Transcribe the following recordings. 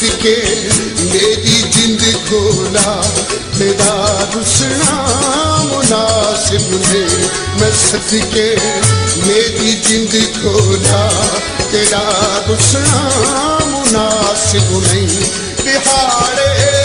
सदके मेरी जिंद खोला तेरा रुसना मुनासिब ने मैं सदके मेरी जिंद खोला तेरा रुसना मुनासिब नहीं। तिहाड़े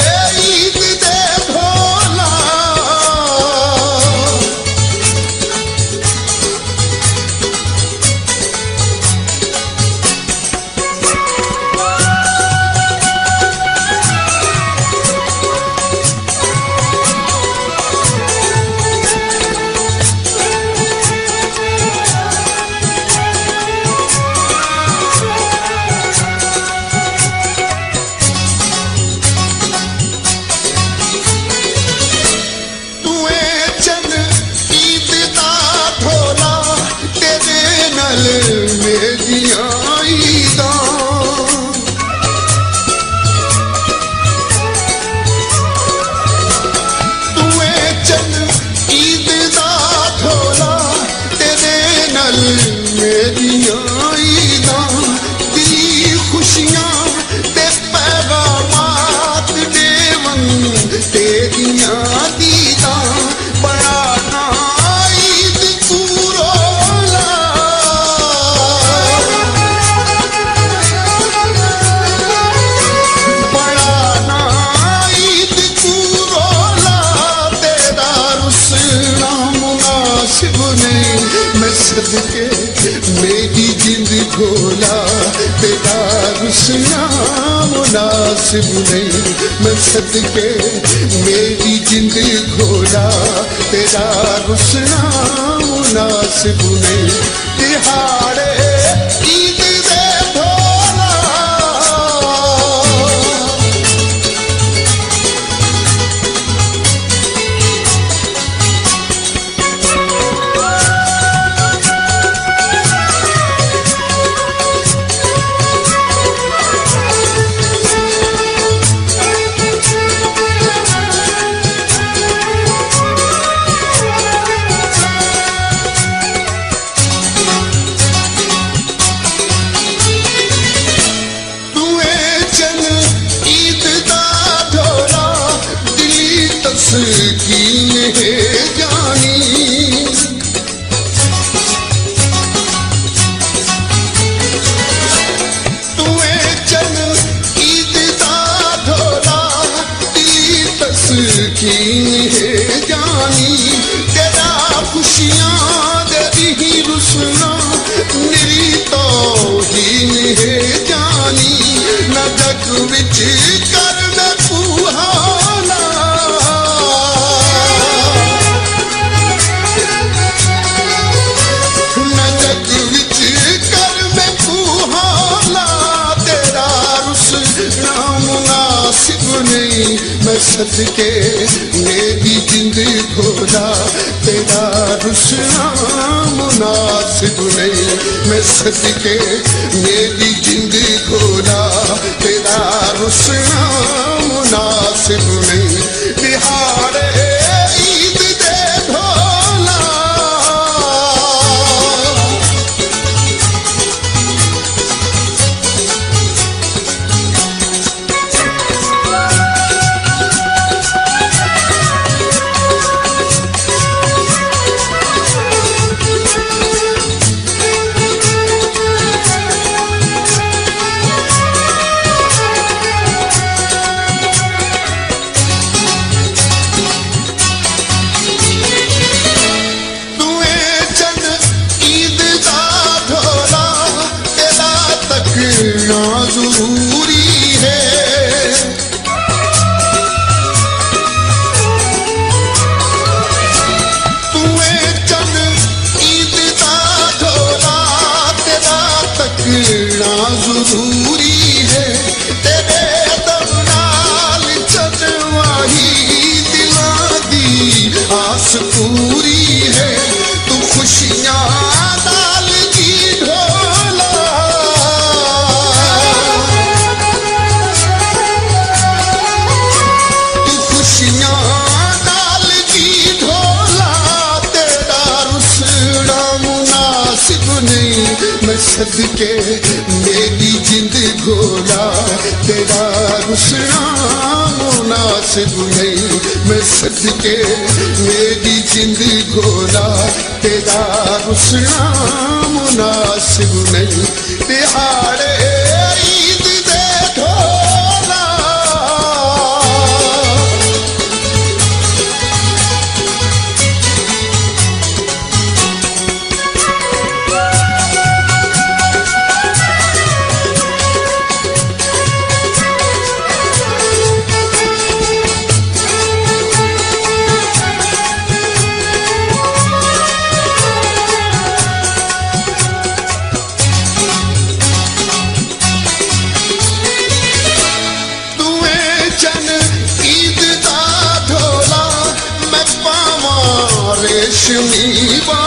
करके मेरी जिंद खोला। तेरा रुसना मुनासिब नहीं। मैं सदके मेरी जिंद खोला। तेरा रुसना मुनासिब नहीं। तिहाड़े की जानी तुए चन ईद धोला जानी तेरा खुशियाँ दही रुसना मेरी तो ही जानी नदक विच सद के मेरी जिंद खोला तेरा रुसना मुनासिब नहीं। मैं सद के मेरी जिंद खोला तेरा रुसना मुनासिब नहीं। बिहार पूरी है। तू खुशियाँ दाल की ढोला तू खुशियाँ दाल की ढोला तेरा रुसड़ा मुनासिब नहीं। मैं मेरी जिंद घोला तेरा रुसड़ा मुनासिब नहीं। मैं सदके मेरी जिंद घोला तेरा रुसना मुनासिब नहीं तिहाड़े 只你吧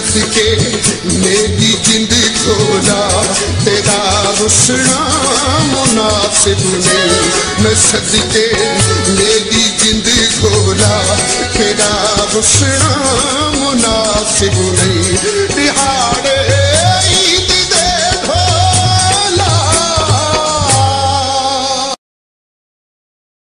नफस के मेरी जिंद खोला तेरा रुसना मुनासिब ने नसद के मेरी जिंद खोला तेरा रुसना मुनासिब नहीं। दिहाड़